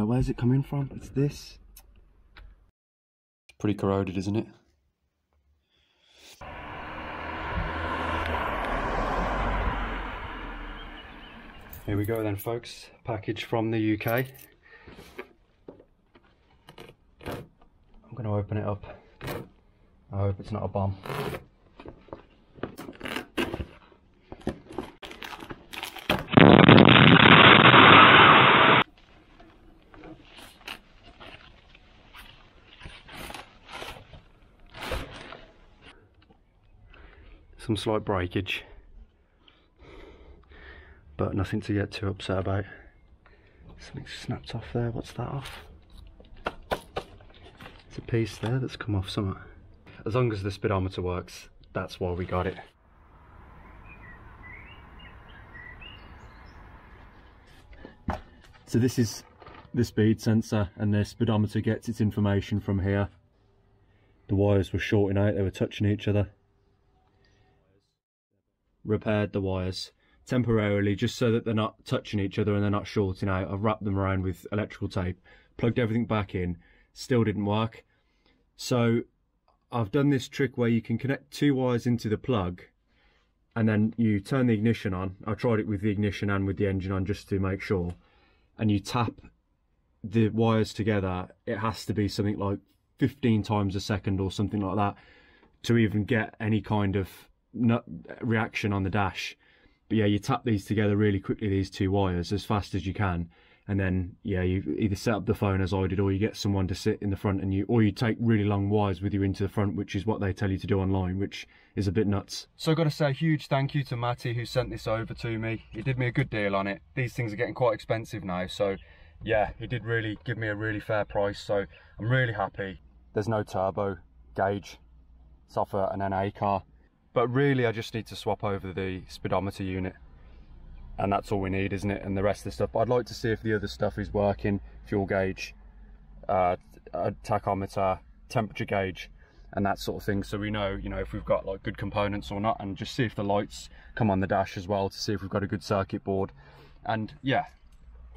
speedometer. Where's it coming from? It's this. It's pretty corroded, isn't it? Here we go then folks, package from the UK. I'm going to open it up. I hope it's not a bomb. Some slight breakage, but nothing to get too upset about. Something snapped off there, what's that off? It's a piece there that's come off somewhere. As long as the speedometer works, that's why we got it. So this is the speed sensor and the speedometer gets its information from here. The wires were shorting out, they were touching each other. Repaired the wires temporarily just so that they're not touching each other and they're not shorting out. I've wrapped them around with electrical tape, plugged everything back in, still didn't work. So I've done this trick where you can connect two wires into the plug and then you turn the ignition on. I tried it with the ignition and with the engine on just to make sure. And you tap the wires together. It has to be something like 15 times a second or something like that to even get any kind of reaction on the dash. But yeah, you tap these together really quickly, these two wires, as fast as you can and then yeah you either set up the phone as I did or you get someone to sit in the front and you or you take really long wires with you into the front which is what they tell you to do online which is a bit nuts. So I've got to say a huge thank you to Matty who sent this over to me. He did me a good deal on it. These things are getting quite expensive now so yeah he did really give me a really fair price so I'm really happy. There's no turbo gauge. It's off an NA car but really I just need to swap over the speedometer unit. And that's all we need isn't it? And the rest of the stuff. But I'd like to see if the other stuff is working. Fuel gauge uh, tachometer temperature gauge and that sort of thing. So we know you know if we've got like good components or not. And just see if the lights come on the dash as well to see if we've got a good circuit board. And yeah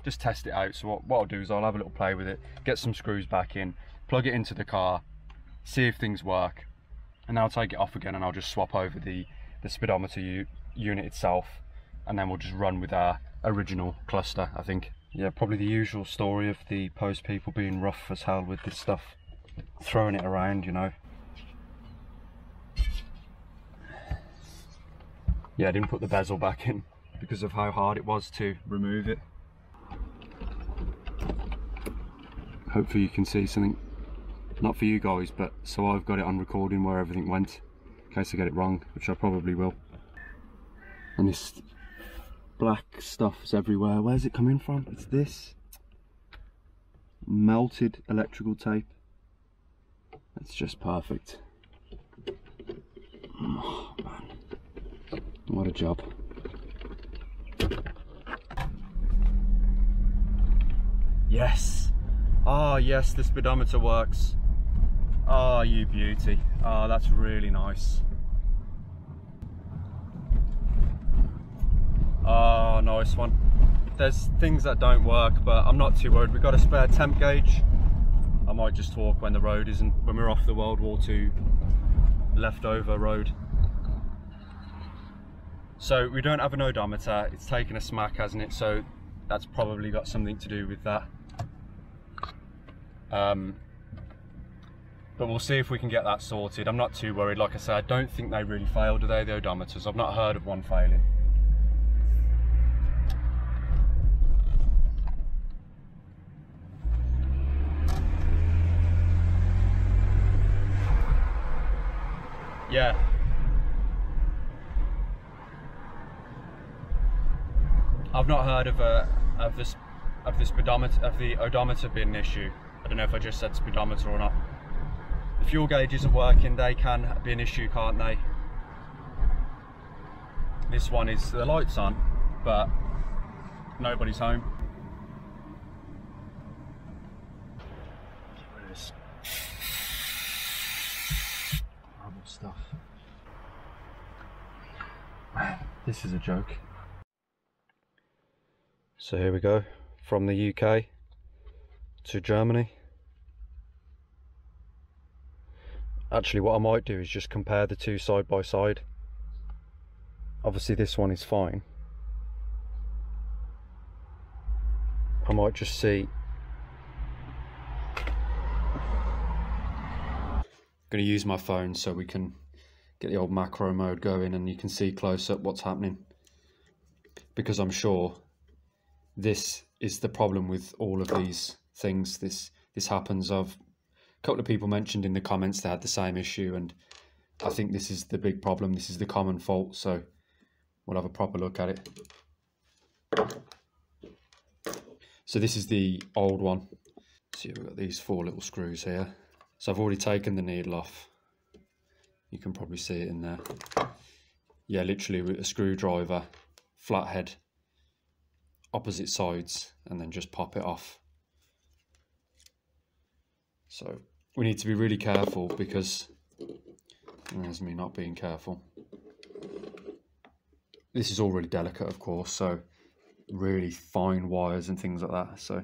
just test it out. So what, what I'll do is I'll have a little play with it get some screws back in plug it into the car see if things work and I'll take it off again and I'll just swap over the the speedometer unit itself and then we'll just run with our original cluster I think. Yeah probably the usual story of the post people being rough as hell with this stuff throwing it around you know. Yeah I didn't put the bezel back in because of how hard it was to remove it. Hopefully you can see something not for you guys but so I've got it on recording where everything went in case I get it wrong which I probably will and this black stuff is everywhere. Where's it coming from? It's this. Melted electrical tape. It's just perfect. Oh, man. What a job. Yes. Ah, oh, yes, the speedometer works. Oh, you beauty. Oh, that's really nice. Oh, nice one. There's things that don't work, but I'm not too worried. We've got a spare temp gauge. I might just talk when the road isn't, when we're off the World War II leftover road. So we don't have an odometer. It's taken a smack, hasn't it? So that's probably got something to do with that. Um, but we'll see if we can get that sorted. I'm not too worried. Like I said, I don't think they really fail, do they, the odometers? I've not heard of one failing. Yeah. I've not heard of a of this of the speedometer of the odometer being an issue. I don't know if I just said speedometer or not. The fuel gauge isn't working, they can be an issue, can't they? This one is the lights on, but nobody's home. Horrible stuff. this is a joke. So here we go, from the UK. to Germany. Actually what I might do is just compare the two side by side. Obviously this one is fine. I might just see I'm going to use my phone so we can get the old macro mode going and you can see close up what's happening because I'm sure this is the problem with all of these things this this happens a couple of people mentioned in the comments they had the same issue and I think this is the big problem this is the common fault so we'll have a proper look at it so this is the old one see we've got these four little screws here so I've already taken the needle off. You can probably see it in there. Yeah, literally with a screwdriver, flathead, opposite sides, and then just pop it off. So we need to be really careful because there's me not being careful. This is all really delicate, of course, so really fine wires and things like that. So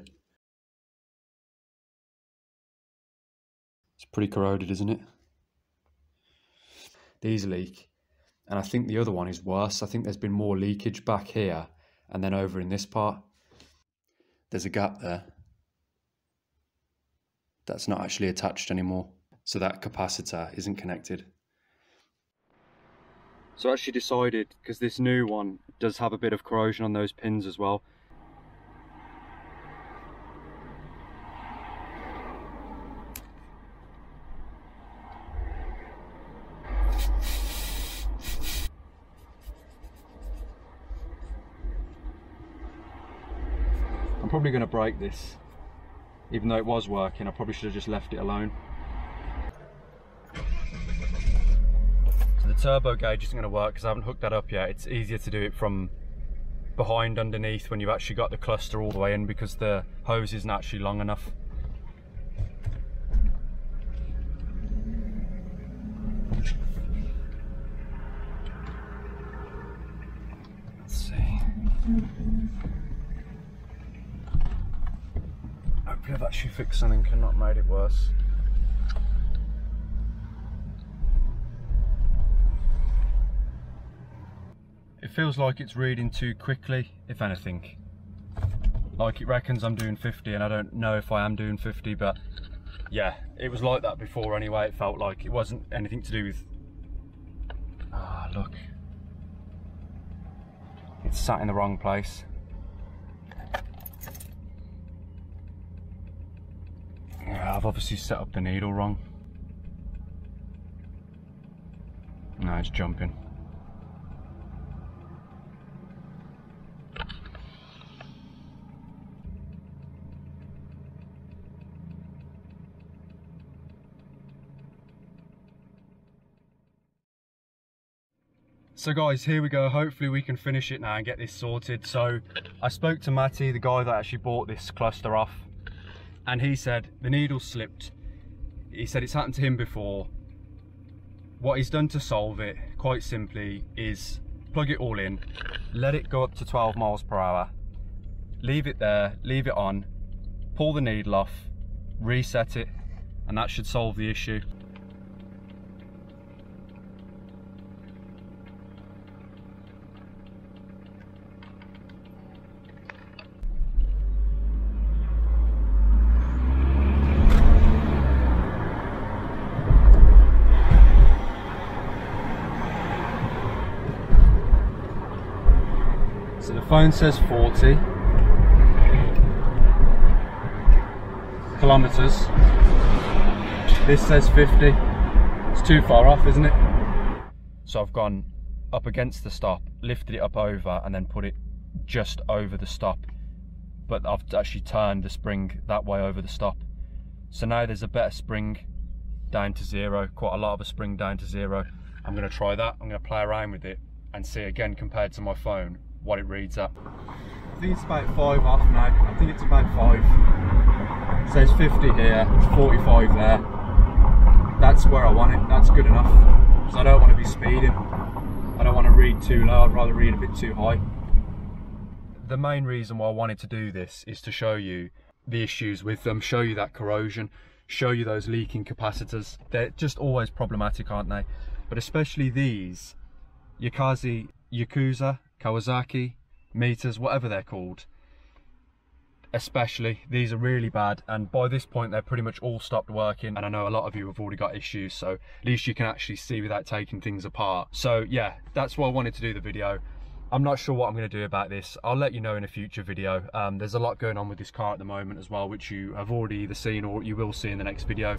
It's pretty corroded, isn't it? These leak. And I think the other one is worse. I think there's been more leakage back here and then over in this part. There's a gap there. That's not actually attached anymore. So that capacitor isn't connected. So I actually decided, because this new one does have a bit of corrosion on those pins as well, I'm probably going to break this. Even though it was working, I probably should have just left it alone. So the turbo gauge isn't going to work because I haven't hooked that up yet. It's easier to do it from behind underneath when you've actually got the cluster all the way in because the hose isn't actually long enough. Let's see. Hopefully I've actually fixed something and not made it worse. It feels like it's reading too quickly, if anything. Like it reckons I'm doing 50 and I don't know if I am doing 50, but yeah, it was like that before anyway. It felt like it wasn't anything to do with... Ah, look. It's sat in the wrong place. Yeah, I've obviously set up the needle wrong. Now it's jumping. So guys, here we go. Hopefully we can finish it now and get this sorted. So I spoke to Matty, the guy that actually bought this cluster off and he said the needle slipped. He said it's happened to him before. What he's done to solve it, quite simply, is plug it all in, let it go up to 12 miles per hour, leave it there, leave it on, pull the needle off, reset it, and that should solve the issue. Phone says 40 kilometers. This says 50. It's too far off, isn't it? So I've gone up against the stop, lifted it up over, and then put it just over the stop. But I've actually turned the spring that way over the stop. So now there's a better spring down to zero, quite a lot of a spring down to zero. I'm gonna try that, I'm gonna play around with it and see again compared to my phone what it reads at. I think it's about five off now. I think it's about five. It says 50 here, 45 there. That's where I want it. That's good enough. Because I don't want to be speeding. I don't want to read too low. I'd rather read a bit too high. The main reason why I wanted to do this is to show you the issues with them, show you that corrosion, show you those leaking capacitors. They're just always problematic, aren't they? But especially these, Yakazi, Yakuza, Kawasaki, meters, whatever they're called, especially these are really bad and by this point they're pretty much all stopped working and I know a lot of you have already got issues so at least you can actually see without taking things apart so yeah that's why I wanted to do the video I'm not sure what I'm going to do about this. I'll let you know in a future video. Um, there's a lot going on with this car at the moment as well, which you have already either seen or you will see in the next video.